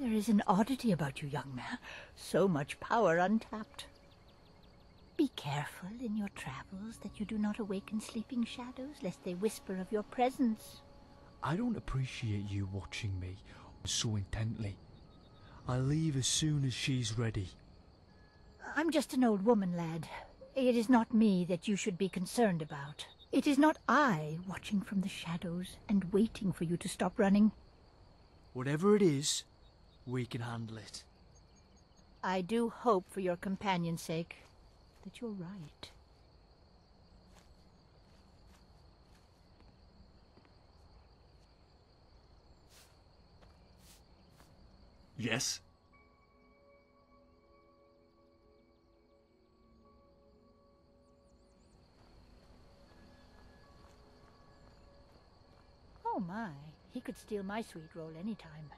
There is an oddity about you, young man. So much power untapped. Be careful in your travels that you do not awaken sleeping shadows, lest they whisper of your presence. I don't appreciate you watching me so intently. I leave as soon as she's ready. I'm just an old woman, lad. It is not me that you should be concerned about. It is not I watching from the shadows and waiting for you to stop running. Whatever it is, we can handle it. I do hope for your companion's sake that you're right. Yes? Oh my, he could steal my sweet roll any time.